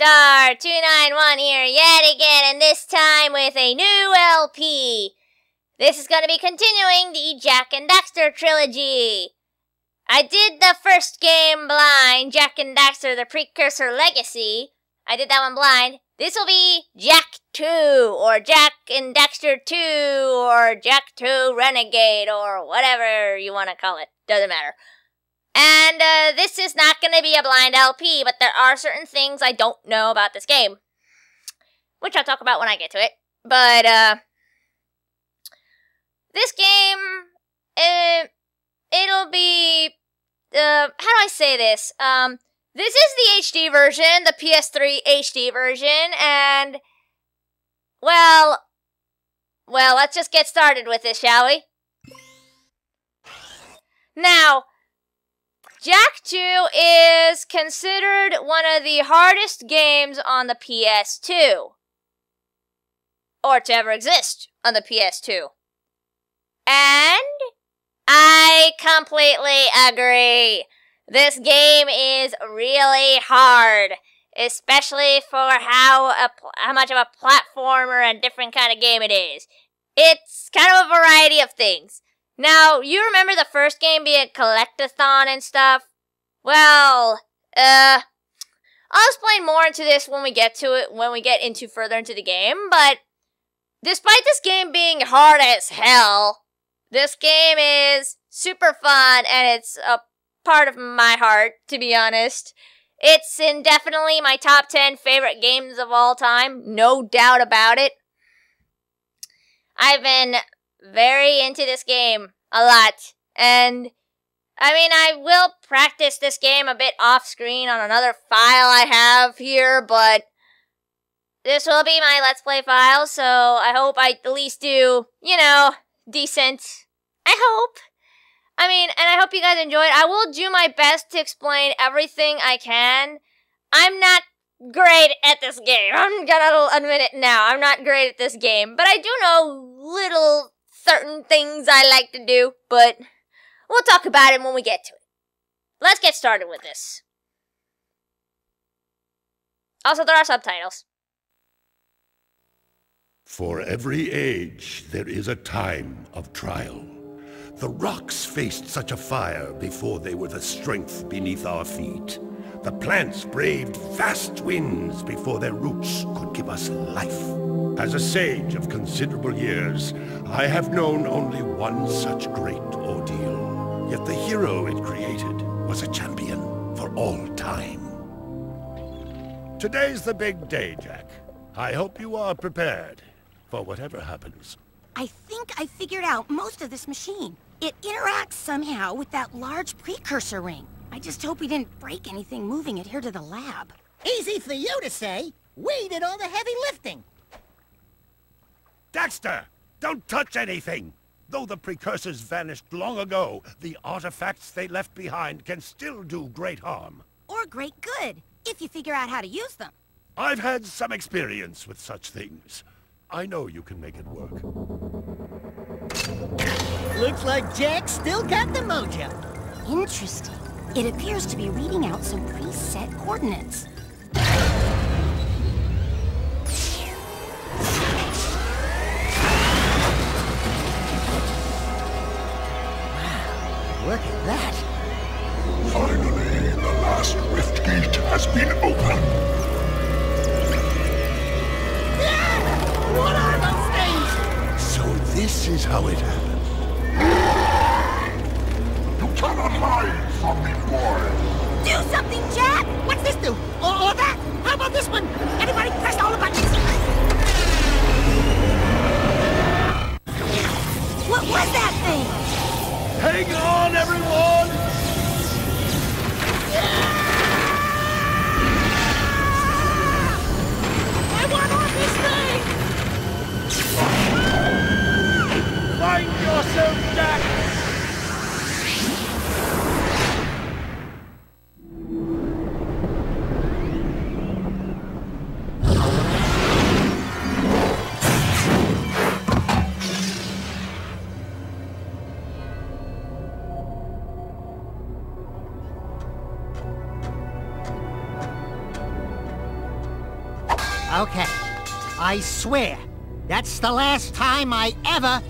Star 291 here yet again, and this time with a new LP. This is going to be continuing the Jak and Daxter trilogy. I did the first game blind, Jak and Daxter the Precursor Legacy. I did that one blind. This will be Jak 2, or Jak and Daxter 2, or Jak 2 Renegade, or whatever you want to call it. Doesn't matter. And uh, this is not going to be a blind LP, but there are certain things I don't know about this game, which I'll talk about when I get to it. But uh, this game, uh, it'll be uh, how do I say this? Um, this is the HD version, the PS3 HD version, and well, well, let's just get started with this, shall we? Now, Jak 2 is considered one of the hardest games on the PS2. Or to ever exist on the PS2. And I completely agree. This game is really hard, especially for how a, how much of a platformer and different kind of game it is. It's kind of a variety of things. Now, you remember the first game being collectathon and stuff? Well, uh, I'll explain more into this when we get to it, when we get into further into the game, but despite this game being hard as hell, this game is super fun and it's a part of my heart, to be honest. It's indefinitely my top 10 favorite games of all time, no doubt about it. I've been very into this game a lot. And I mean, I will practice this game a bit off screen on another file I have here, but this will be my Let's Play file, so I hope I at least do, you know, decent. I hope. I mean, and I hope you guys enjoyed. I will do my best to explain everything I can. I'm not great at this game. I'm gonna admit it now. I'm not great at this game, but I do know little certain things I like to do, but we'll talk about it when we get to it. Let's get started with this. Also, there are subtitles. For every age, there is a time of trial. The rocks faced such a fire before they were the strength beneath our feet. The plants braved vast winds before their roots could give us life. As a sage of considerable years, I have known only one such great ordeal. Yet the hero it created was a champion for all time. Today's the big day, Jak. I hope you are prepared for whatever happens. I think I figured out most of this machine. It interacts somehow with that large precursor ring. I just hope we didn't break anything moving it here to the lab. Easy for you to say. We did all the heavy lifting. Daxter! Don't touch anything! Though the precursors vanished long ago, the artifacts they left behind can still do great harm. Or great good, if you figure out how to use them. I've had some experience with such things. I know you can make it work. Looks like Jak still got the mojo. Interesting. It appears to be reading out some preset coordinates. Look at that. Finally, the last rift gate has been opened. What are those things? So this is how it happened. You cannot hide from me, boy. Do something, Jak! What's this do? Or, or that? How about this one? Anybody press all the buttons. What was that thing? Hang on, everyone! I want on this thing! Find yourself, Jak! Okay. I swear, that's the last time I ever,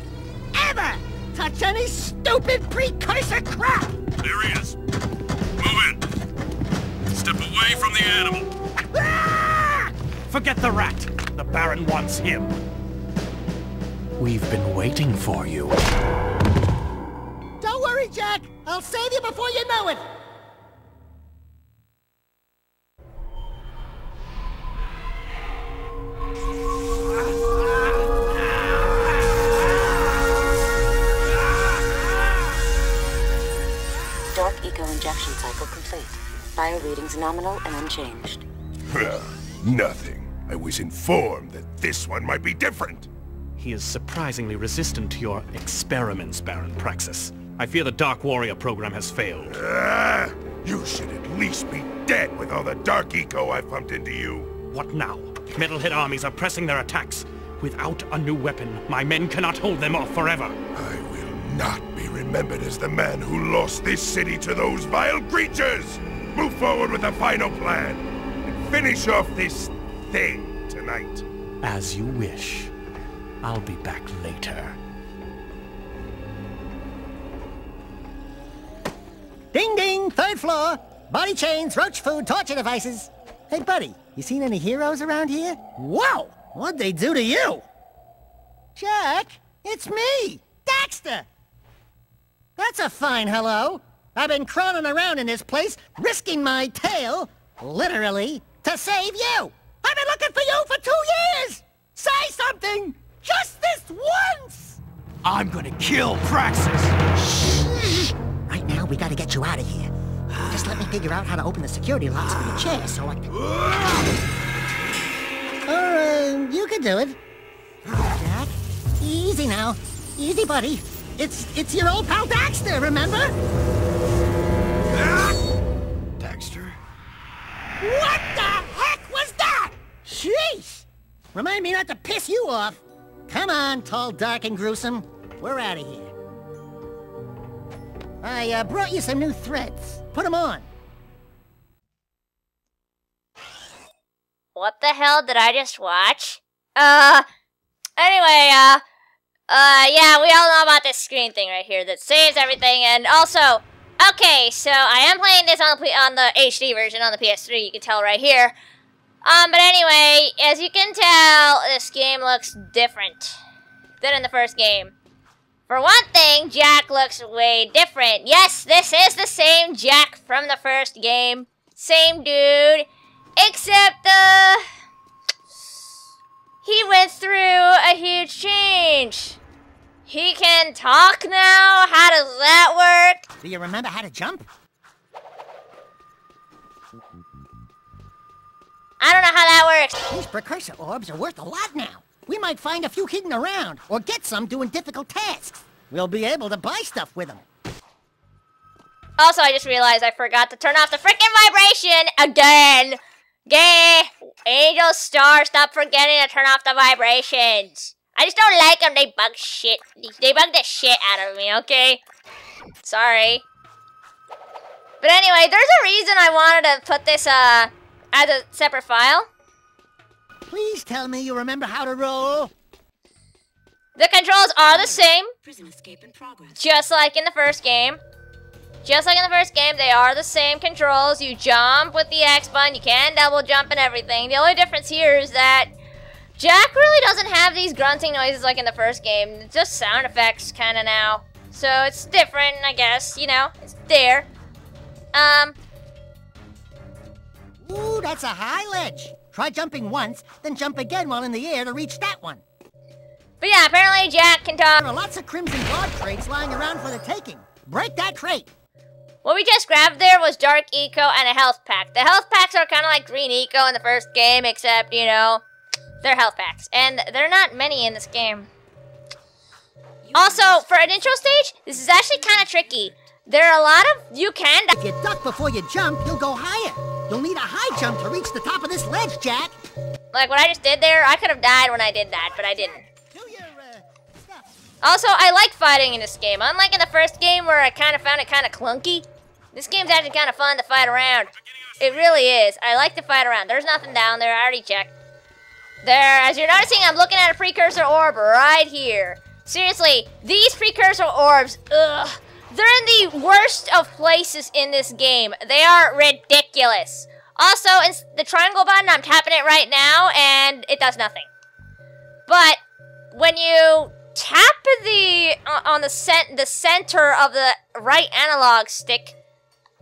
ever touch any stupid precursor crap! There he is. Move in. Step away from the animal. Ah! Forget the rat. The Baron wants him. We've been waiting for you. Don't worry, Jak. I'll save you before you know it. Nominal and unchanged. Nothing. I was informed that this one might be different. He is surprisingly resistant to your experiments, Baron Praxis. I fear the Dark Warrior program has failed. Ah, you should at least be dead with all the dark eco I pumped into you. What now? Metalhead armies are pressing their attacks. Without a new weapon, my men cannot hold them off forever. I will not be remembered as the man who lost this city to those vile creatures! Move forward with the final plan, and finish off this thing tonight. As you wish. I'll be back later. Ding ding, third floor. Body chains, roach food, torture devices. Hey, buddy, you seen any heroes around here? Whoa! What'd they do to you? Jak, it's me, Daxter. That's a fine hello. I've been crawling around in this place, risking my tail, literally, to save you. I've been looking for you for two years. Say something, just this once. I'm gonna kill Praxis! Shh! Right now, we gotta get you out of here. Just let me figure out how to open the security locks for your chair so I can... Or, uh, you can do it. Jak, easy now. Easy, buddy. It's, it's your old pal Daxter, remember? What the heck was that? Sheesh! Remind me not to piss you off. Come on, tall, dark, and gruesome. We're out of here. I uh, brought you some new threads. Put them on. What the hell did I just watch? Uh, anyway, uh, uh, yeah, we all know about this screen thing right here that saves everything, and also, okay, so I am playing this on the, on the HD version on the PS3, you can tell right here. Um, but anyway, as you can tell, this game looks different than in the first game. For one thing, Jak looks way different. Yes, this is the same Jak from the first game. Same dude. Except, uh... He went through a huge change. He can talk now? How does that work? Do you remember how to jump? I don't know how that works. These precursor orbs are worth a lot now. We might find a few hidden around, or get some doing difficult tasks. We'll be able to buy stuff with them. Also, I just realized I forgot to turn off the freaking vibration again. Gay. Angel Star, stop forgetting to turn off the vibrations. I just don't like them. They bug shit. They bug the shit out of me, okay? Sorry. But anyway, there's a reason I wanted to put this, uh, as a separate file. Please tell me you remember how to roll. The controls are the same, Prison escape in progress. just like in the first game. Just like in the first game, they are the same controls. You jump with the X button, you can double jump and everything. The only difference here is that Jak really doesn't have these grunting noises like in the first game. It's just sound effects kind of now. So it's different, I guess, you know, it's there. Um, Ooh, that's a high ledge. Try jumping once, then jump again while in the air to reach that one. but yeah, apparently Jak can talk. There are lots of Crimson Guard crates lying around for the taking. Break that crate. What we just grabbed there was Dark Eco and a health pack. The health packs are kind of like Green Eco in the first game, except, you know, they're health packs. And there are not many in this game. Also, for an intro stage, this is actually kind of tricky. There are a lot of, you can, If you duck before you jump, you'll go higher. You'll need a high jump to reach the top of this ledge, Jak. like what I just did there, I could have died when I did that, but I didn't. Do your, uh, stuff. Also, I like fighting in this game. Unlike in the first game where I kind of found it kind of clunky, this game's actually kind of fun to fight around. It really is. I like to fight around. There's nothing down there. I already checked. There, as you're noticing, I'm looking at a precursor orb right here. Seriously, these precursor orbs, ugh, they're in the worst of places in this game. They are ridiculous. Also, it's the triangle button, I'm tapping it right now, and it does nothing. But when you tap the uh, on the cent the center of the right analog stick,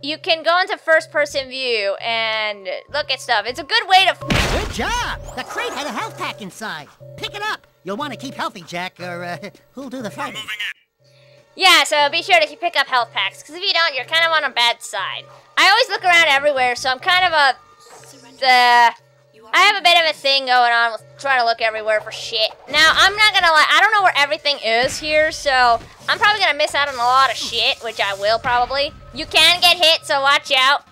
you can go into first person view and look at stuff. It's a good way to. Good job! The crate had a health pack inside. Pick it up. You'll want to keep healthy, Jak, or uh, who'll do the fighting? Yeah, so be sure to pick up health packs, because if you don't, you're kind of on a bad side. I always look around everywhere, so I'm kind of a. Uh, I have a bit of a thing going on with trying to look everywhere for shit. Now, I'm not gonna lie, I don't know where everything is here, so I'm probably gonna miss out on a lot of shit, which I will probably. You can get hit, so watch out.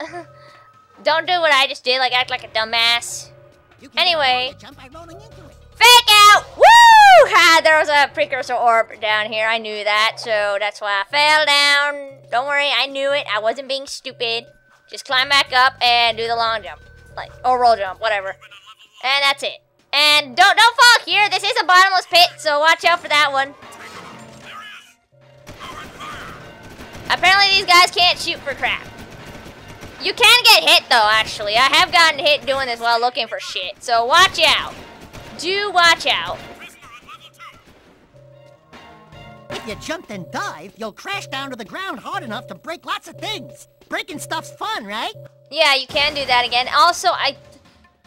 don't do what I just did, like act like a dumbass. Anyway. jump by rolling into it. Fake out! Woo! Ha, there was a precursor orb down here. I knew that, so that's why I fell down. Don't worry, I knew it. I wasn't being stupid. Just climb back up and do the long jump. Like, or roll jump, whatever. And that's it. And don't don't fall here. This is a bottomless pit, so watch out for that one. Apparently these guys can't shoot for crap. You can get hit though, actually. I have gotten hit doing this while looking for shit. So watch out. Do watch out. If you jump and dive, you'll crash down to the ground hard enough to break lots of things. Breaking stuff's fun, right? Yeah, you can do that again. Also, I...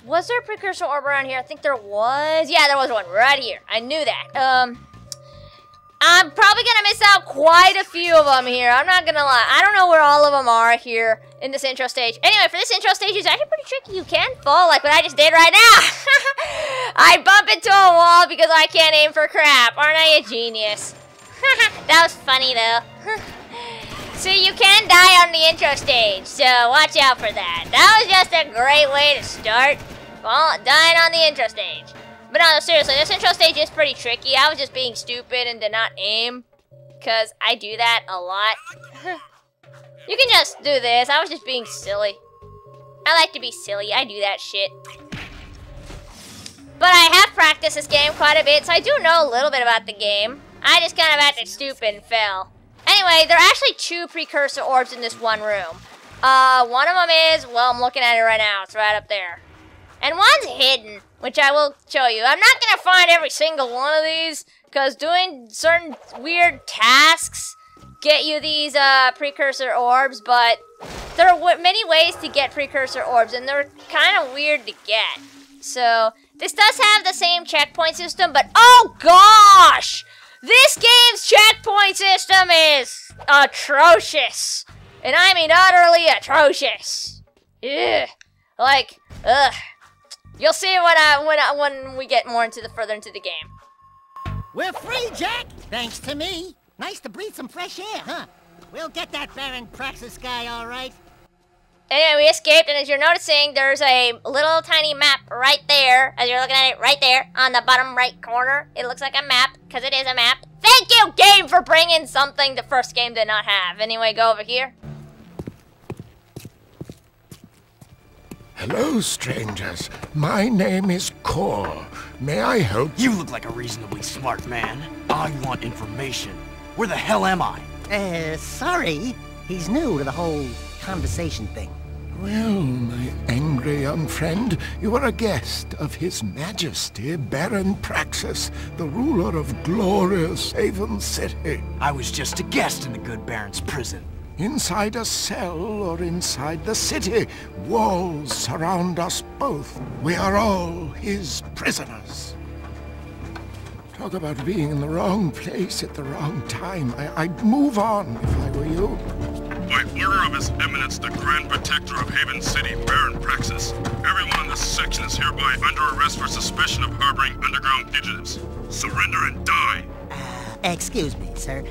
Was there a precursor orb around here? I think there was. Yeah, there was one right here. I knew that. Um... I'm probably gonna miss out quite a few of them here. I'm not gonna lie. I don't know where all of them are here in this intro stage. Anyway, for this intro stage, it's actually pretty tricky. You can fall like what I just did right now. I bump into a wall because I can't aim for crap. Aren't I a genius? that was funny though. so you can die on the intro stage, so watch out for that. That was just a great way to start fall, dying on the intro stage. But no, seriously, this intro stage is pretty tricky. I was just being stupid and did not aim. Because I do that a lot. you can just do this. I was just being silly. I like to be silly. I do that shit. But I have practiced this game quite a bit, so I do know a little bit about the game. I just kind of acted stupid and fell. Anyway, there are actually two precursor orbs in this one room. Uh, one of them is, well, I'm looking at it right now. It's right up there. And one's hidden, which I will show you. I'm not going to find every single one of these, because doing certain weird tasks get you these uh, precursor orbs, but there are many ways to get precursor orbs, and they're kind of weird to get. So, this does have the same checkpoint system, but oh gosh! This game's checkpoint system is atrocious. And I mean utterly atrocious. Ugh. Like, ugh. You'll see when I when I, when we get more into the further into the game. We're free, Jak! Thanks to me. Nice to breathe some fresh air, huh? We'll get that Baron Praxis guy all right. Anyway, we escaped, and as you're noticing, there's a little tiny map right there. As you're looking at it right there on the bottom right corner. It looks like a map, because it is a map. Thank you, game, for bringing something the first game did not have. Anyway, go over here. Hello, strangers. My name is Kor. May I help You look like a reasonably smart man. I want information. Where the hell am I? Uh, sorry. He's new to the whole conversation thing. Well, my angry young friend, you are a guest of His Majesty Baron Praxis, the ruler of glorious Haven City. I was just a guest in the good Baron's prison. Inside a cell or inside the city, walls surround us both. We are all his prisoners. Talk about being in the wrong place at the wrong time. I, would move on if I were you. By order of His Eminence, the Grand Protector of Haven City, Baron Praxis, everyone in this section is hereby under arrest for suspicion of harboring underground fugitives. Surrender and die! Uh, excuse me, sir.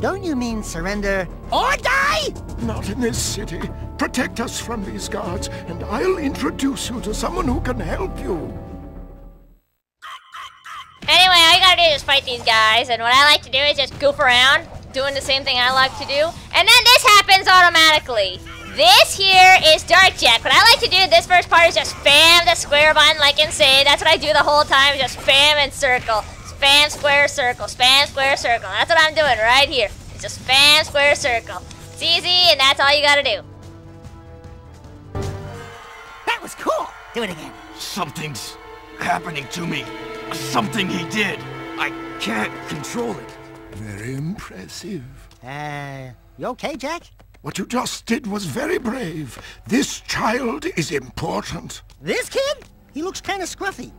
Don't you mean surrender or die? Not in this city. Protect us from these guards, and I'll introduce you to someone who can help you. Anyway, all you gotta do is fight these guys, and what I like to do is just goof around, doing the same thing I like to do, and then this happens automatically. This here is Dark Jak. What I like to do this first part is just spam the square button like insane. That's what I do the whole time, just spam and circle. Spam square circle, spam square circle. That's what I'm doing right here. It's just spam square circle. It's easy and that's all you gotta do. That was cool. Do it again. Something's happening to me. Something he did. I can't control it. Very impressive. Uh, you okay, Jak? What you just did was very brave. This child is important. This kid? He looks kind of scruffy.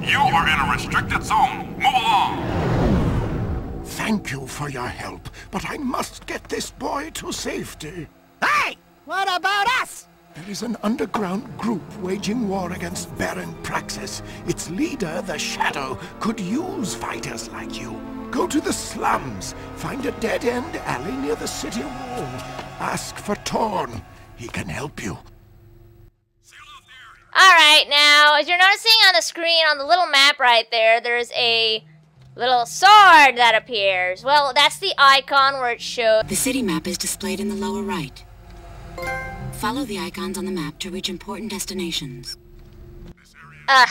You are in a restricted zone. Move along. Thank you for your help, but I must get this boy to safety. Hey! What about us? There is an underground group waging war against Baron Praxis. Its leader, the Shadow, could use fighters like you. Go to the slums, find a dead-end alley near the city wall. Ask for Torn. He can help you. Alright, now, as you're noticing on the screen, on the little map right there, there's a little sword that appears. Well, that's the icon where it shows... The city map is displayed in the lower right. Follow the icons on the map to reach important destinations. Uh,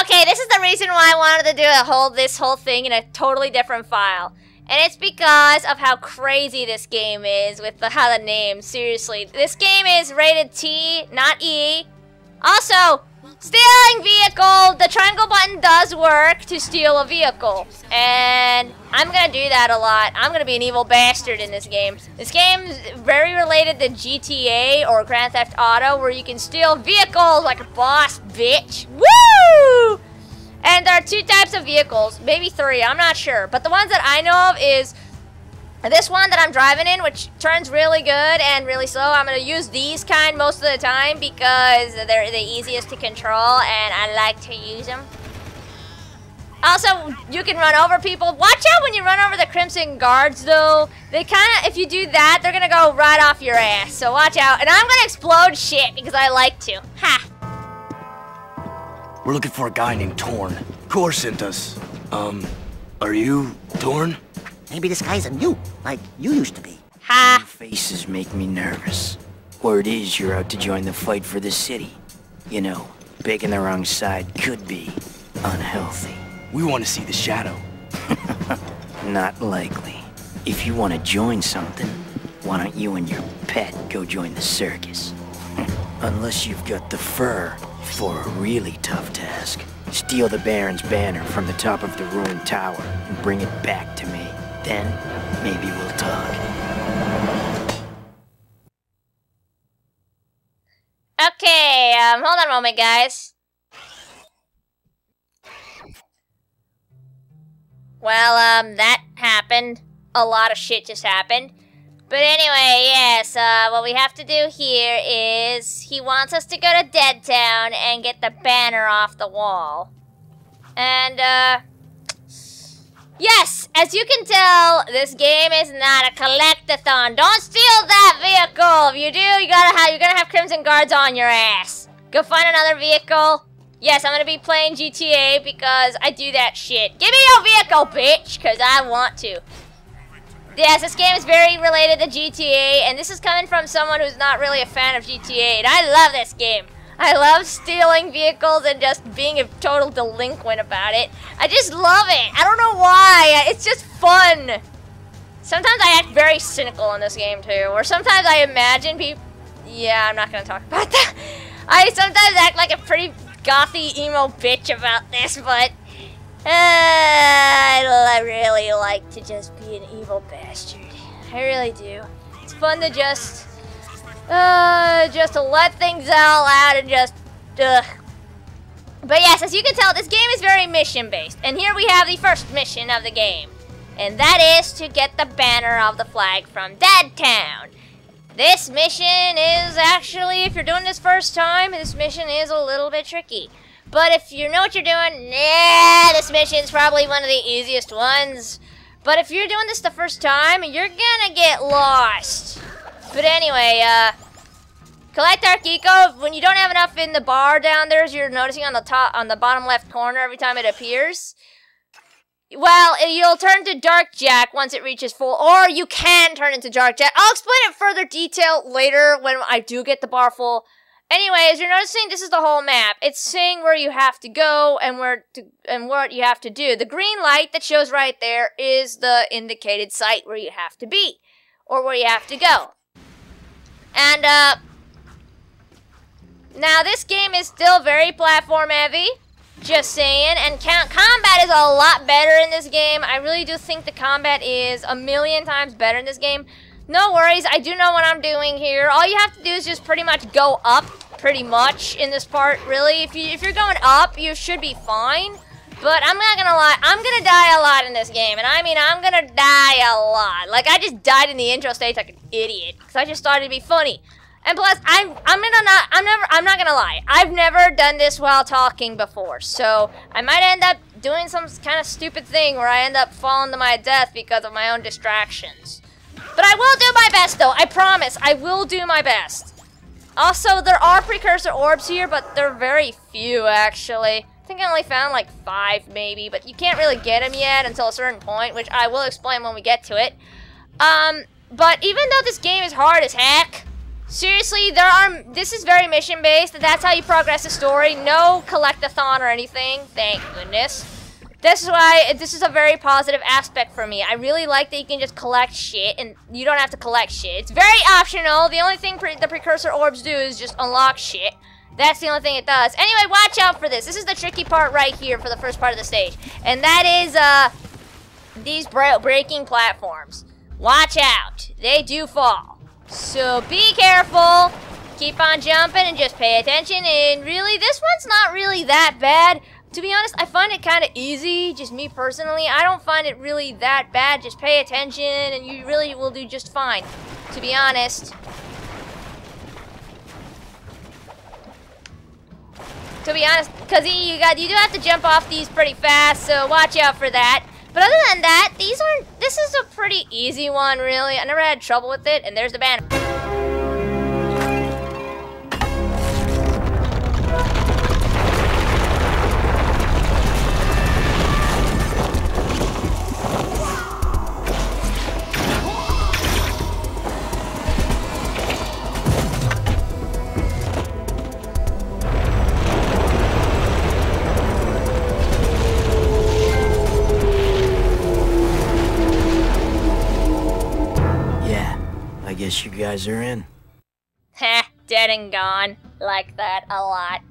okay, this is the reason why I wanted to do a whole this whole thing in a totally different file. And it's because of how crazy this game is with the, how the name, seriously. This game is rated T, not E. Also, stealing vehicle, the triangle button does work to steal a vehicle. And I'm gonna do that a lot. I'm gonna be an evil bastard in this game. This game's very related to GTA or Grand Theft Auto where you can steal vehicles like a boss bitch. Woo! And there are two types of vehicles, maybe three, I'm not sure. But the ones that I know of is this one that I'm driving in, which turns really good and really slow. I'm going to use these kind most of the time because they're the easiest to control and I like to use them. Also, you can run over people. Watch out when you run over the Crimson Guards, though. They kind of, if you do that, they're going to go right off your ass. So watch out. And I'm going to explode shit because I like to. Ha! We're looking for a guy named Torn. Kor sent us. Um, are you Torn? Maybe this guy's a new, like you used to be. Ha! Faces make me nervous. Word is you're out to join the fight for the city. You know, picking the wrong side could be unhealthy. We want to see the Shadow. Not likely. If you want to join something, why don't you and your pet go join the circus? Unless you've got the fur for a really tough task. Steal the Baron's banner from the top of the ruined tower and bring it back to me. Then, maybe we'll talk. Okay, um, hold on a moment, guys. Well, um, that happened. A lot of shit just happened. But anyway, yes, uh, what we have to do here is he wants us to go to Dead Town and get the banner off the wall. And, uh, yes, as you can tell, this game is not a collectathon. Don't steal that vehicle. If you do, you gotta have, you're gonna have Crimson Guards on your ass. Go find another vehicle. Yes, I'm gonna be playing GTA because I do that shit. Give me your vehicle, bitch, because I want to. Yes, this game is very related to GTA, and this is coming from someone who's not really a fan of GTA, and I love this game. I love stealing vehicles and just being a total delinquent about it. I just love it. I don't know why. It's just fun. Sometimes I act very cynical in this game, too, or sometimes I imagine people... Yeah, I'm not going to talk about that. I sometimes act like a pretty gothy emo bitch about this, but... I really like to just be an evil bastard. I really do. It's fun to just, uh, just to let things all out and just, ugh. But yes, as you can tell, this game is very mission-based. And here we have the first mission of the game. And that is to get the banner of the flag from Dead Town. This mission is actually, if you're doing this first time, this mission is a little bit tricky. But if you know what you're doing, nah, this mission's probably one of the easiest ones. But if you're doing this the first time, you're gonna get lost. But anyway, uh, collect Dark Eco. When you don't have enough in the bar down there, as you're noticing on the top, on the bottom left corner every time it appears, Well, you'll turn to Dark Jak once it reaches full, or you can turn into Dark Jak. I'll explain it further detail later when I do get the bar full. Anyway, as you're noticing, this is the whole map. It's saying where you have to go and where to and what you have to do. The green light that shows right there is the indicated site where you have to be, or where you have to go. And uh, now this game is still very platform heavy. Just saying, and combat is a lot better in this game. I really do think the combat is a million times better in this game. No worries, I do know what I'm doing here. All you have to do is just pretty much go up, pretty much, in this part, really. If, you, if you're going up, you should be fine. But I'm not gonna lie, I'm gonna die a lot in this game. And I mean, I'm gonna die a lot. Like, I just died in the intro stage like an idiot. Because I just thought it'd be funny. And plus, I'm I'm gonna not I'm never I'm not gonna lie. I've never done this while talking before, so I might end up doing some kind of stupid thing where I end up falling to my death because of my own distractions. But I will do my best, though. I promise. I will do my best. Also, there are precursor orbs here, but they're very few, actually. I think I only found like five, maybe, but you can't really get them yet until a certain point, which I will explain when we get to it. Um, but even though this game is hard as heck, Seriously, there are. This is very mission based. That's how you progress the story. No collectathon or anything. Thank goodness. This is why this is a very positive aspect for me. I really like that you can just collect shit and you don't have to collect shit. It's very optional. The only thing pre the precursor orbs do is just unlock shit. That's the only thing it does. Anyway, watch out for this. This is the tricky part right here for the first part of the stage. And that is uh these breaking platforms. Watch out. They do fall. So be careful. Keep on jumping and just pay attention. And really, this one's not really that bad. To be honest, I find it kind of easy, just me personally. I don't find it really that bad. Just pay attention and you really will do just fine, to be honest. To be honest, because you got you do have to jump off these pretty fast, so watch out for that. But other than that, these aren't, this is a pretty easy one, really. I never had trouble with it, and there's the banner. Guess you guys are in. Heh, dead and gone. Like that a lot.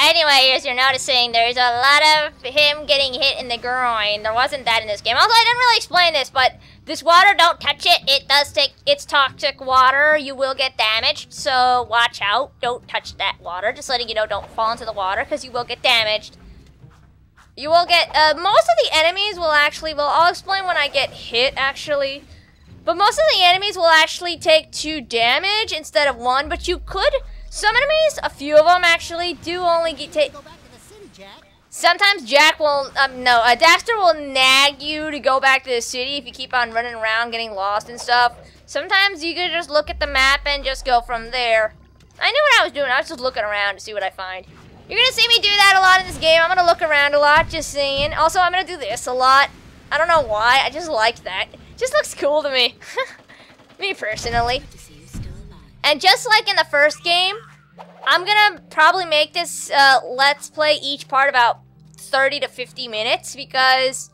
Anyway, as you're noticing, there's a lot of him getting hit in the groin. There wasn't that in this game. Although I didn't really explain this, but this water, don't touch it. It does take, it's toxic water. You will get damaged, so watch out. Don't touch that water. Just letting you know, don't fall into the water, because you will get damaged. You will get, uh, most of the enemies will actually, well, I'll explain when I get hit, actually. But most of the enemies will actually take two damage instead of one, but you could... Some enemies, a few of them actually, do only get take... Sometimes Jak will, um, no, uh, Daxter will nag you to go back to the city if you keep on running around getting lost and stuff. Sometimes you could just look at the map and just go from there. I knew what I was doing, I was just looking around to see what I find. You're gonna see me do that a lot in this game. I'm gonna look around a lot, just saying. Also, I'm gonna do this a lot. I don't know why, I just like that. Just looks cool to me. me personally. And just like in the first game, I'm gonna probably make this uh, Let's Play each part about 30 to 50 minutes because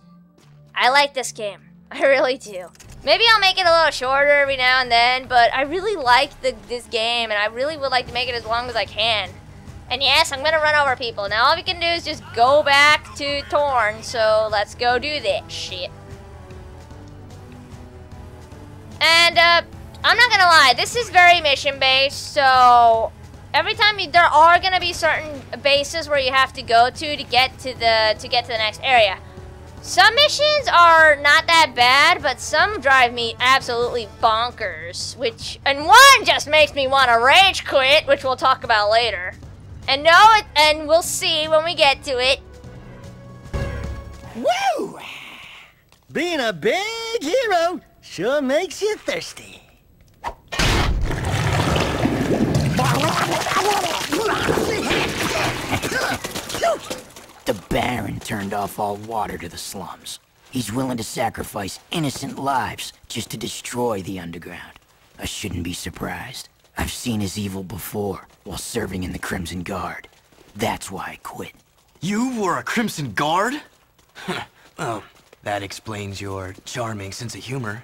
I like this game. I really do. Maybe I'll make it a little shorter every now and then, but I really like the, this game and I really would like to make it as long as I can. And yes, I'm gonna run over people. Now all we can do is just go back to Torn, so let's go do that shit. And uh, I'm not gonna lie, this is very mission based, so every time you, there are gonna be certain bases where you have to go to to get to the to get to the next area. Some missions are not that bad, but some drive me absolutely bonkers, which and one just makes me want to rage quit, which we'll talk about later. And no, it, and we'll see when we get to it. Woo! Being a big hero Sure makes you thirsty. the Baron turned off all water to the slums. He's willing to sacrifice innocent lives just to destroy the underground. I shouldn't be surprised. I've seen his evil before, while serving in the Crimson Guard. That's why I quit. You were a Crimson Guard? well, that explains your charming sense of humor.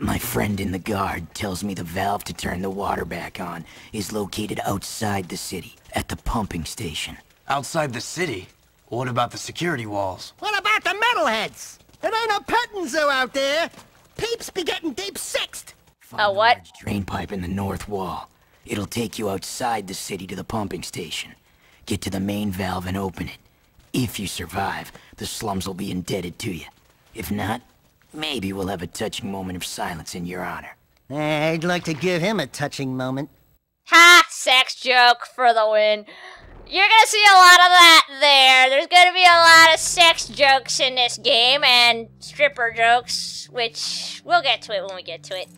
My friend in the guard tells me the valve to turn the water back on is located outside the city, at the pumping station. Outside the city? What about the security walls? What about the metalheads? It ain't no petting zoo out there. Peeps be getting deep sixed. A what? Drain pipe in the north wall. It'll take you outside the city to the pumping station. Get to the main valve and open it. If you survive, the slums will be indebted to you. If not, maybe we'll have a touching moment of silence in your honor. Eh, I'd like to give him a touching moment. Ha! Sex joke for the win. You're gonna see a lot of that there. There's gonna be a lot of sex jokes in this game and stripper jokes, which we'll get to it when we get to it.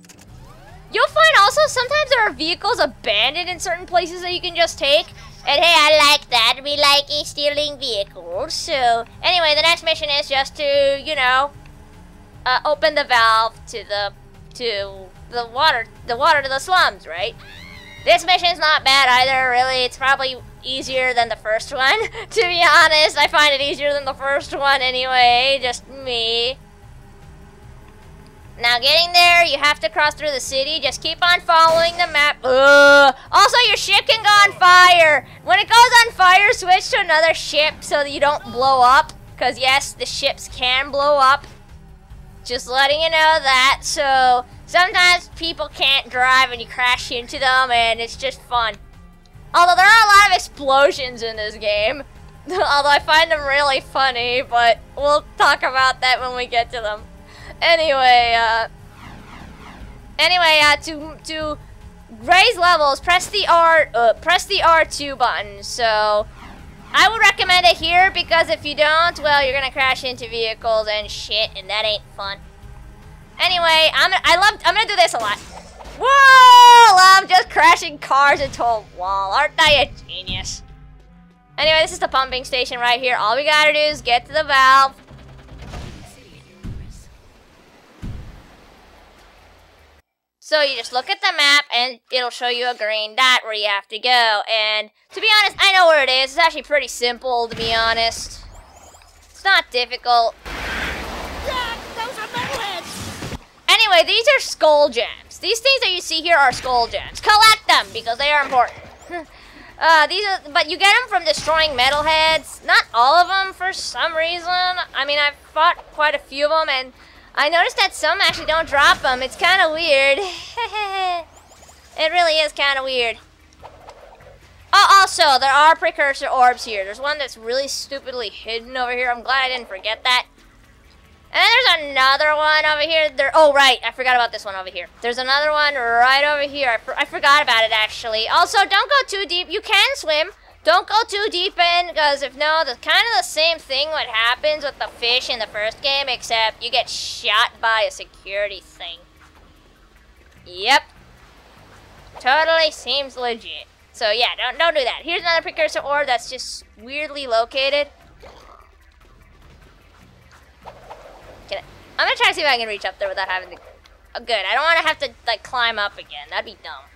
You'll find also sometimes there are vehicles abandoned in certain places that you can just take. And hey, I like that. We like a stealing vehicles. So anyway, the next mission is just to, you know, uh, open the valve to the to the water the water to the slums, right? This mission's not bad either, really. It's probably easier than the first one. to be honest, I find it easier than the first one anyway. Just me. Now getting there, you have to cross through the city. Just keep on following the map. Ugh. Also, your ship can go on fire. When it goes on fire, switch to another ship so that you don't blow up. Because yes, the ships can blow up. Just letting you know that. So sometimes people can't drive and you crash into them and it's just fun. Although there are a lot of explosions in this game. Although I find them really funny, but we'll talk about that when we get to them. Anyway, uh... Anyway, uh, to, to raise levels, press the R, uh, press the R2 button, so... I would recommend it here because if you don't, well, you're gonna crash into vehicles and shit, and that ain't fun. Anyway, I'm I love I'm gonna do this a lot. Whoa! I'm just crashing cars into a wall. Aren't I a genius? Anyway, this is the pumping station right here. All we gotta do is get to the valve. So you just look at the map and it'll show you a green dot where you have to go. And to be honest, I know where it is. It's actually pretty simple, to be honest. It's not difficult. Yeah, those are metalheads. Anyway, these are skull gems. These things that you see here are skull gems. Collect them because they are important. uh, these are, but you get them from destroying metalheads. Not all of them for some reason. I mean, I've fought quite a few of them and I noticed that some actually don't drop them. It's kind of weird. it really is kind of weird. Oh, also, there are precursor orbs here. There's one that's really stupidly hidden over here. I'm glad I didn't forget that. And there's another one over here. There. Oh, right. I forgot about this one over here. There's another one right over here. I, I forgot about it, actually. Also, don't go too deep. You can swim. Don't go too deep in, because if no, the kind of the same thing what happens with the fish in the first game, except you get shot by a security thing. Yep. Totally seems legit. So yeah, don't don't do that. Here's another precursor ore that's just weirdly located. Can I, I'm gonna try to see if I can reach up there without having to. Oh, good. I don't want to have to like climb up again. That'd be dumb.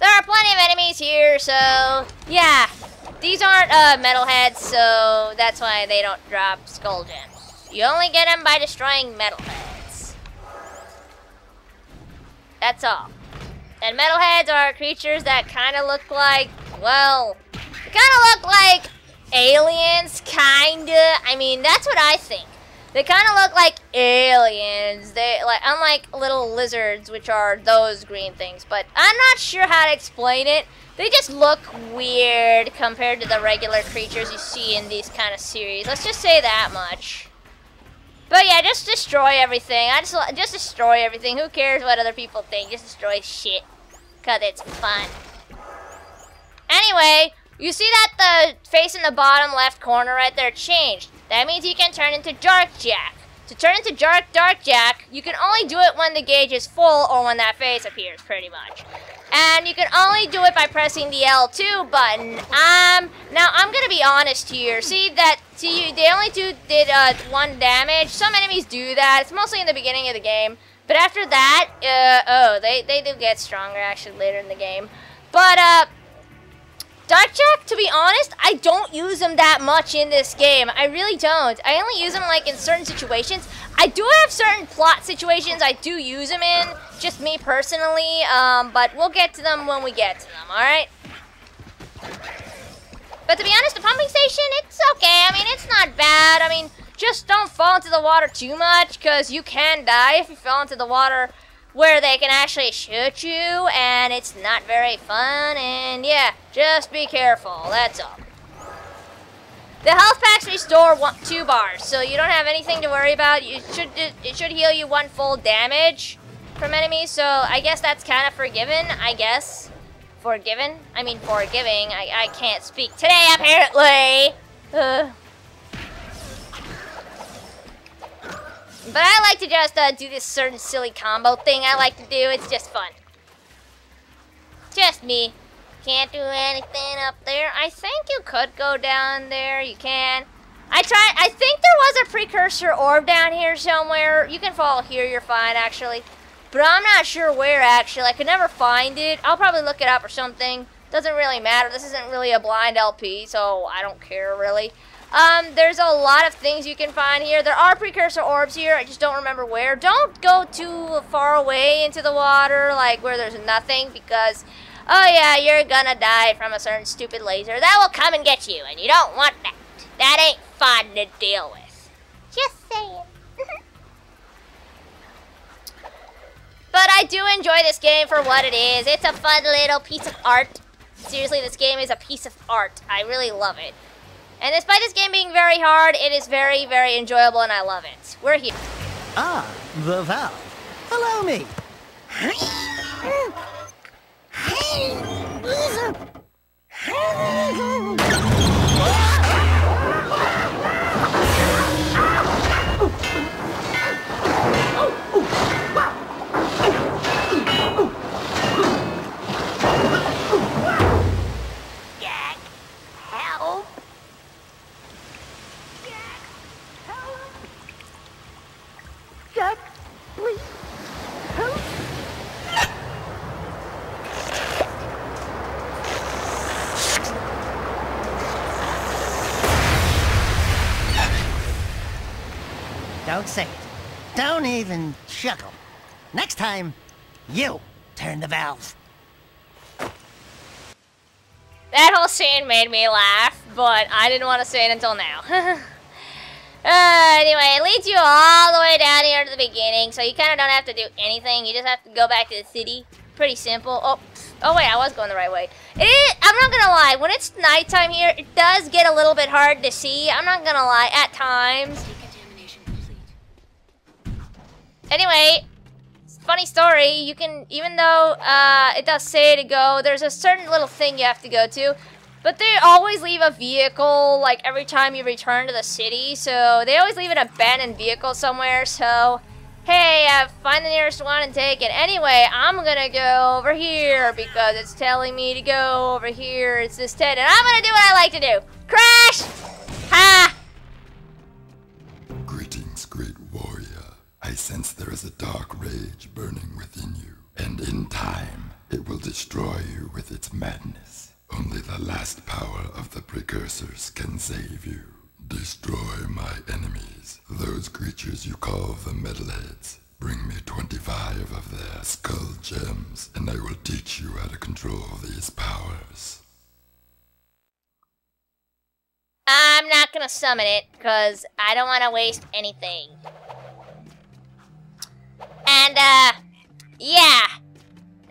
There are plenty of enemies here, so yeah. These aren't uh, metalheads, so that's why they don't drop skull gems. You only get them by destroying metalheads. That's all. And metalheads are creatures that kind of look like, well, kind of look like aliens, kinda. I mean, that's what I think. They kind of look like aliens. They like unlike little lizards, which are those green things. But I'm not sure how to explain it. They just look weird compared to the regular creatures you see in these kind of series. Let's just say that much. But yeah, just destroy everything. I just just destroy everything. Who cares what other people think? Just destroy shit, cause it's fun. Anyway, you see that the face in the bottom left corner right there changed. That means he can turn into Dark Jak. to turn into Dark Dark Jak, you can only do it when the gauge is full or when that face appears, pretty much. And you can only do it by pressing the L2 button. Um, now I'm gonna be honest here. See that? See, they only do did uh, one damage. Some enemies do that. It's mostly in the beginning of the game. But after that, uh, oh, they they do get stronger actually later in the game. But uh, Dark Jak, to be honest, I don't use him that much in this game. I really don't. I only use him like in certain situations. I do have certain plot situations I do use him in, just me personally, um, but we'll get to them when we get to them, alright? But to be honest, the pumping station, it's okay. I mean, it's not bad. I mean, just don't fall into the water too much, because you can die if you fall into the water where they can actually shoot you, and it's not very fun, and yeah, just be careful, that's all. The health packs restore one, two bars, so you don't have anything to worry about. You should It should heal you one full damage from enemies, so I guess that's kind of forgiven, I guess. Forgiven? I mean forgiving. I, I can't speak today, apparently. Uh. But I like to just uh, do this certain silly combo thing I like to do. It's just fun. Just me. Can't do anything up there. I think you could go down there. You can. I tried. I think there was a precursor orb down here somewhere. You can fall here. You're fine, actually. But I'm not sure where, actually. I could never find it. I'll probably look it up or something. Doesn't really matter. This isn't really a blind LP, so I don't care, really. Um, there's a lot of things you can find here. There are precursor orbs here. I just don't remember where. Don't go too far away into the water, like where there's nothing, because, oh yeah, you're gonna die from a certain stupid laser. That will come and get you, and you don't want that. That ain't fun to deal with. Just saying. but I do enjoy this game for what it is. It's a fun little piece of art. Seriously, this game is a piece of art. I really love it. And despite this game being very hard, it is very, very enjoyable and I love it. We're here. Ah, the valve. Allow me. Jak, Don't even chuckle. Next time, you turn the valve. That whole scene made me laugh, but I didn't want to say it until now. uh, anyway, it leads you all the way down here to the beginning, so you kind of don't have to do anything. You just have to go back to the city. Pretty simple. Oh, oh wait, I was going the right way. I'm not gonna lie, when it's nighttime here, it does get a little bit hard to see. I'm not gonna lie, at times. Anyway, funny story, you can, even though uh, it does say to go, there's a certain little thing you have to go to. But they always leave a vehicle, like, every time you return to the city. So, they always leave an abandoned vehicle somewhere. So, hey, uh, find the nearest one and take it. Anyway, I'm gonna go over here because it's telling me to go over here. It's this tent, and I'm gonna do what I like to do. Crash! Ha! I sense there is a dark rage burning within you, and in time, it will destroy you with its madness. Only the last power of the precursors can save you. Destroy my enemies, those creatures you call the metalheads. Bring me 25 of their skull gems, and I will teach you how to control these powers. I'm not gonna summon it because I don't want to waste anything. And, uh, yeah.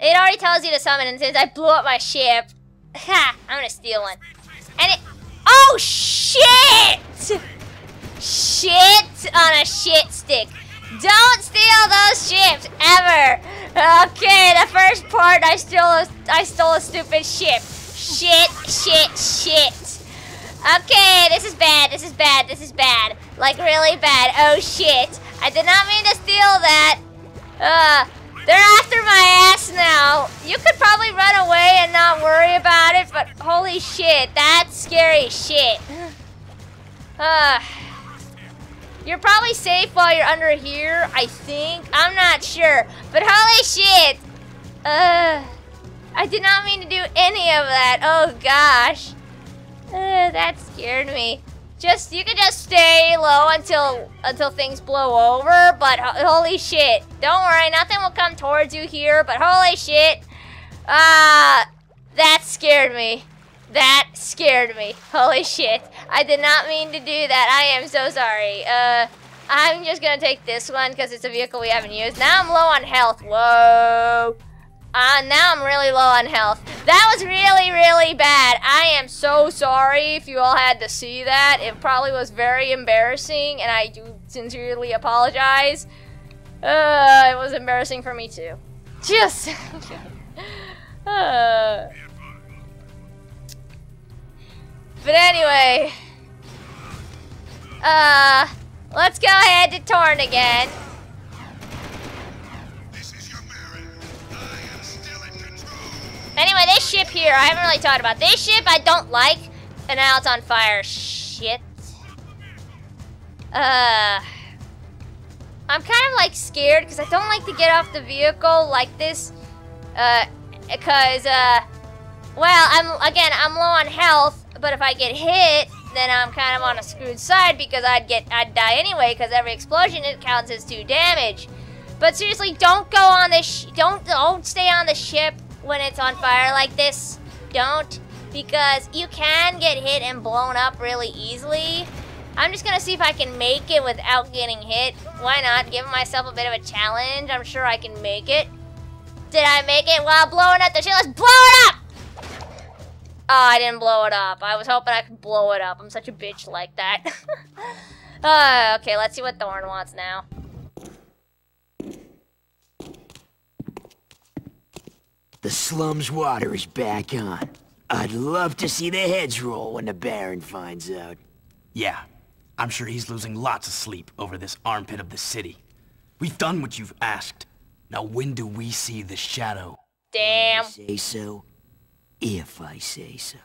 It already tells you to summon, and since I blew up my ship, ha, I'm gonna steal one. And it, oh shit! Shit on a shit stick. Don't steal those ships, ever! Okay, the first part, I stole a, I stole a stupid ship. Shit, shit, shit. Okay, this is bad, this is bad, this is bad. Like, really bad. Oh, shit. I did not mean to steal that. Uh, they're after my ass now. You could probably run away and not worry about it, but holy shit, that's scary shit. Uh, you're probably safe while you're under here, I think. I'm not sure, but holy shit. Uh, I did not mean to do any of that. Oh gosh. Uh, that scared me. Just you can just stay low until until things blow over. But ho holy shit! Don't worry, nothing will come towards you here. But holy shit! Ah, uh, that scared me. That scared me. Holy shit! I did not mean to do that. I am so sorry. Uh, I'm just gonna take this one because it's a vehicle we haven't used. Now I'm low on health. Whoa. Uh, now I'm really low on health. That was really, really bad. I am so sorry if you all had to see that. It probably was very embarrassing, and I do sincerely apologize. Uh, it was embarrassing for me too. Just... uh. But anyway... Uh, let's go ahead to Torn again. Anyway, this ship here, I haven't really talked about. This ship I don't like, and now it's on fire. Shit. Uh... I'm kind of like scared because I don't like to get off the vehicle like this. Uh, because, uh, well, I'm, again, I'm low on health, but if I get hit, then I'm kind of on a screwed side because I'd get, I'd die anyway because every explosion it counts as two damage. But seriously, don't go on this, don't, don't stay on the ship when it's on fire like this. Don't, because you can get hit and blown up really easily. I'm just gonna see if I can make it without getting hit. Why not? Give myself a bit of a challenge. I'm sure I can make it. Did I make it while blowing up the shit? Let's blow it up! Oh, I didn't blow it up. I was hoping I could blow it up. I'm such a bitch like that. uh, okay, let's see what Torn wants now. The slum's water is back on. I'd love to see the heads roll when the Baron finds out. Yeah, I'm sure he's losing lots of sleep over this armpit of the city. We've done what you've asked. Now when do we see the shadow? Damn. Say so, if I say so.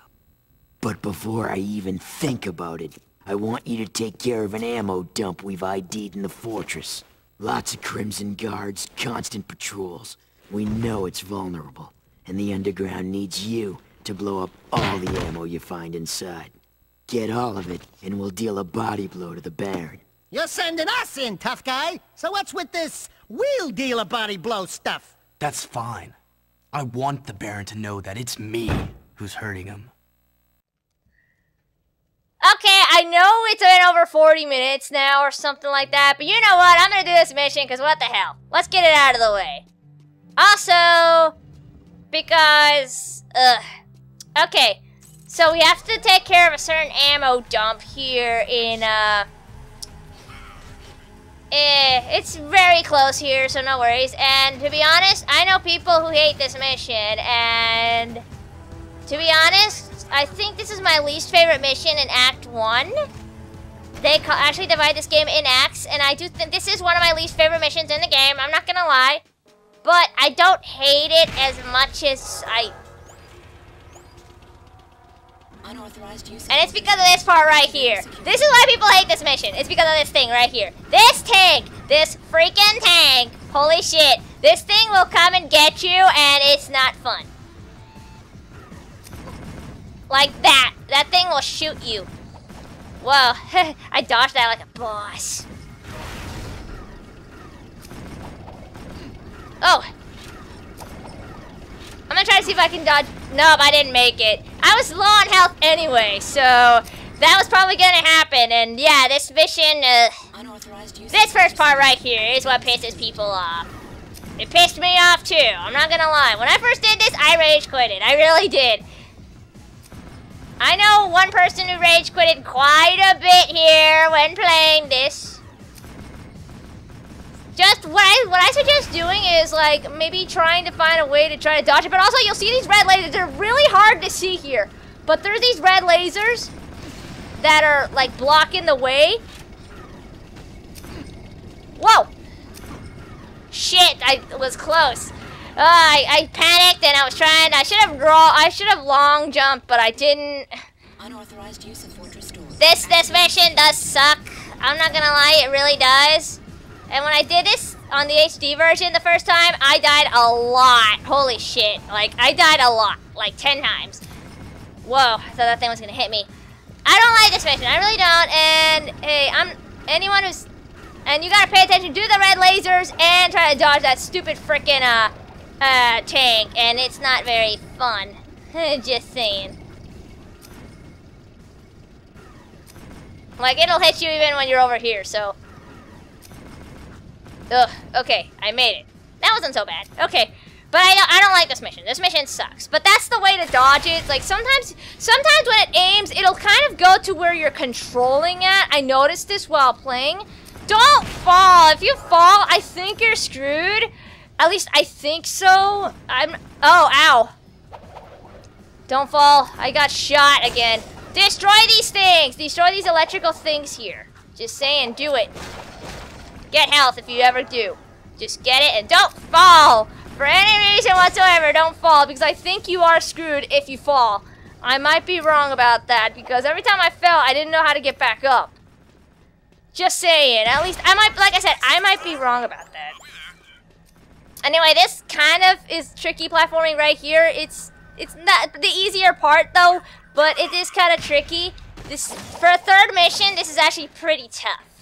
But before I even think about it, I want you to take care of an ammo dump we've ID'd in the fortress. Lots of Crimson Guards, constant patrols. We know it's vulnerable, and the Underground needs you to blow up all the ammo you find inside. Get all of it, and we'll deal a body blow to the Baron. You're sending us in, tough guy. So what's with this we'll deal a body blow stuff? That's fine. I want the Baron to know that it's me who's hurting him. Okay, I know it's been over 40 minutes now or something like that, but you know what? I'm gonna do this mission because what the hell? Let's get it out of the way. Also, because, ugh. Okay, so we have to take care of a certain ammo dump here in, uh... Eh, it's very close here, so no worries. And to be honest, I know people who hate this mission, and to be honest, I think this is my least favorite mission in Act 1. They actually divide this game in acts, and I do think this is one of my least favorite missions in the game. I'm not gonna lie. But I don't hate it as much as I... Unauthorized use And it's because of this part right here. This is why people hate this mission. It's because of this thing right here. This tank! This freaking tank! Holy shit. This thing will come and get you, and it's not fun. Like that. That thing will shoot you. Whoa. I dodged that like a boss. Oh. I'm gonna try to see if I can dodge. Nope, I didn't make it. I was low on health anyway, so that was probably gonna happen. And yeah, this mission, uh, this first part right here is what pisses people off. It pissed me off too, I'm not gonna lie. When I first did this, I rage quitted. I really did. I know one person who rage quitted quite a bit here when playing this. Just what I what I suggest doing is like maybe trying to find a way to try to dodge it. But also you'll see these red lasers. They're really hard to see here. But there's these red lasers that are like blocking the way. Whoa! Shit, I was close. Uh, I, I panicked and I was trying. I should have draw. I should have long jumped, but I didn't. Unauthorized use of Fortress Door. This this mission does suck. I'm not gonna lie, it really does. And when I did this on the HD version the first time, I died a lot. Holy shit! Like I died a lot, like ten times. Whoa! I thought that thing was gonna hit me. I don't like this mission. I really don't. And hey, I'm anyone who's and you gotta pay attention. Do the red lasers and try to dodge that stupid frickin' uh uh tank. And it's not very fun. Just saying. Like, it'll hit you even when you're over here, so... Ugh, okay, I made it. That wasn't so bad. Okay, but I I don't like this mission. This mission sucks. But that's the way to dodge it. Like, sometimes, sometimes when it aims, it'll kind of go to where you're controlling at. I noticed this while playing. Don't fall. If you fall, I think you're screwed. At least I think so. I'm... Oh, ow. Don't fall. I got shot again. Destroy these things! Destroy these electrical things here. Just saying, do it. Get health if you ever do. Just get it and don't fall! For any reason whatsoever, don't fall because I think you are screwed if you fall. I might be wrong about that because every time I fell, I didn't know how to get back up. Just saying. At least, I might, like I said, I might be wrong about that. Anyway, this kind of is tricky platforming right here. It's it's not the easier part though but it is kind of tricky. This For a third mission, this is actually pretty tough.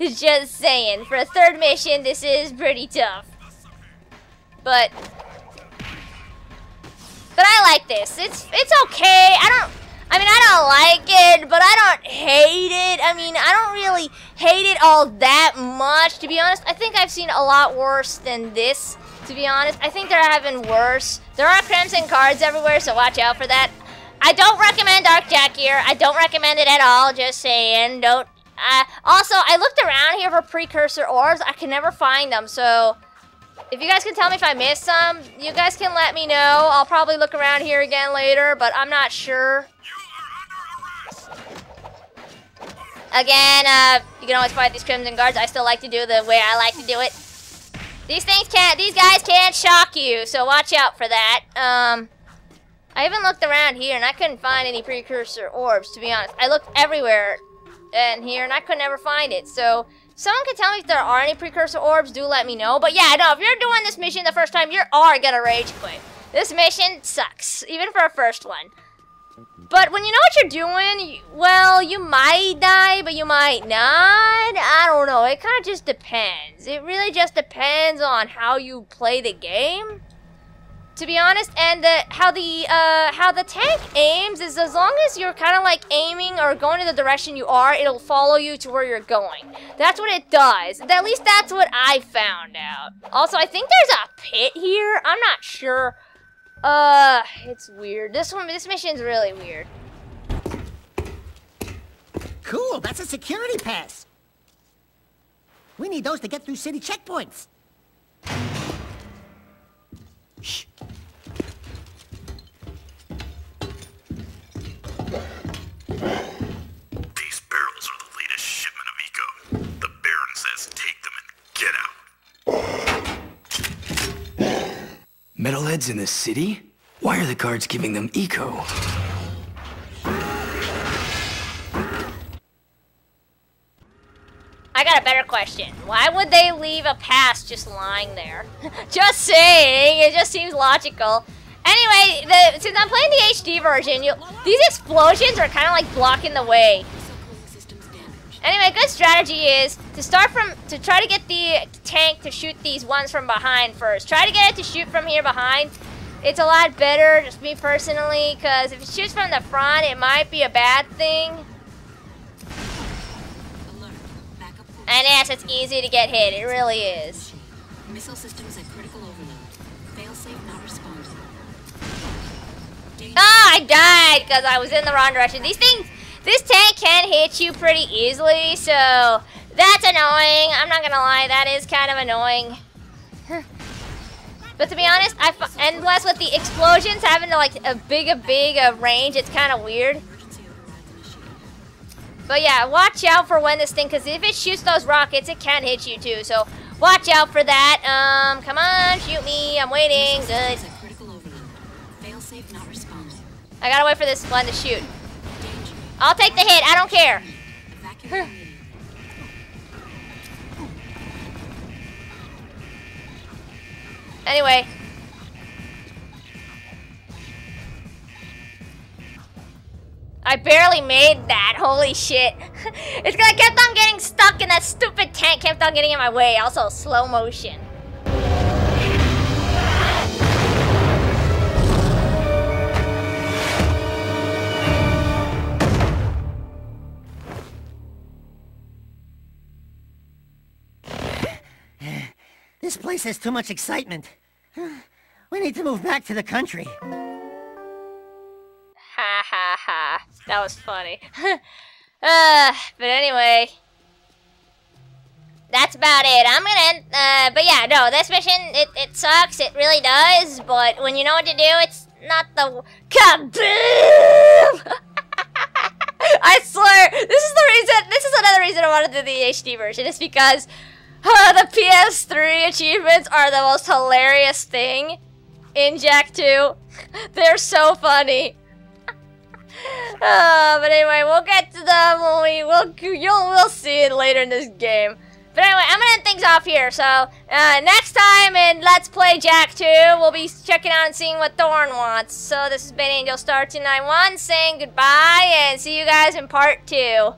Just saying, for a third mission, this is pretty tough. But, but I like this. It's it's okay. I don't. I mean, I don't like it, but I don't hate it. I mean, I don't really hate it all that much, to be honest. I think I've seen a lot worse than this, to be honest. I think there have been worse. There are Crimson Guards everywhere, so watch out for that. I don't recommend Dark Jak here. I don't recommend it at all. Just saying. Don't. Uh, also, I looked around here for precursor orbs. I can never find them. So, if you guys can tell me if I missed some, you guys can let me know. I'll probably look around here again later, but I'm not sure. Again, uh, you can always fight these Crimson Guards. I still like to do the way I like to do it. These things can't, these guys can't shock you, so watch out for that. Um... I even looked around here and I couldn't find any precursor orbs, to be honest. I looked everywhere and here and I could never find it. So, someone could tell me if there are any precursor orbs, do let me know. But yeah, no, if you're doing this mission the first time, you are gonna rage quit. This mission sucks, even for a first one. But when you know what you're doing, well, you might die, but you might not. I don't know. It kind of just depends. It really just depends on how you play the game to be honest. And the, how the uh, how the tank aims is as long as you're kind of like aiming or going in the direction you are, it'll follow you to where you're going. That's what it does. At least that's what I found out. Also, I think there's a pit here. I'm not sure. Uh, it's weird. This one, this mission's really weird. Cool, that's a security pass. We need those to get through city checkpoints. Shh. These barrels are the latest shipment of eco. The Baron says take them and get out. Metalheads in the city? Why are the guards giving them eco? I got a better question. Why would they leave a pass just lying there? just saying. It just seems logical. Anyway, the, since I'm playing the HD version, you, these explosions are kind of like blocking the way. Anyway, good strategy is to start from, to try to get the tank to shoot these ones from behind first. Try to get it to shoot from here behind. It's a lot better, just me personally, because if it shoots from the front, it might be a bad thing. And yes, it's easy to get hit. It really is. Missile systems Ah, I died because I was in the wrong direction. These things, this tank can hit you pretty easily, so that's annoying. I'm not gonna lie, that is kind of annoying. but to be honest, I and plus with the explosions having like a big, a big uh, range, it's kind of weird. But yeah, watch out for when this thing, because if it shoots those rockets, it can hit you too. So watch out for that. Um, come on, shoot me. I'm waiting. Good. I gotta wait for this one to shoot. I'll take the hit. I don't care. anyway. I barely made that. Holy shit. it's gonna kept on getting stuck and that stupid tank kept on getting in my way. Also, slow motion. Place has too much excitement. We need to move back to the country. Ha ha ha. That was funny. uh, but anyway. That's about it. I'm gonna end, uh, but yeah, no, this mission, it, it sucks, it really does, but when you know what to do, it's not the- KABOOM! I swear, this is the reason, this is another reason I want to do the HD version, is because the PS3 achievements are the most hilarious thing in Jak 2. They're so funny. Uh, but anyway, we'll get to them when we will you'll we'll see it later in this game. But anyway, I'm gonna end things off here. So uh, next time in Let's Play Jak 2, we'll be checking out and seeing what Torn wants. So this has been AngelStar291 saying goodbye and see you guys in part two.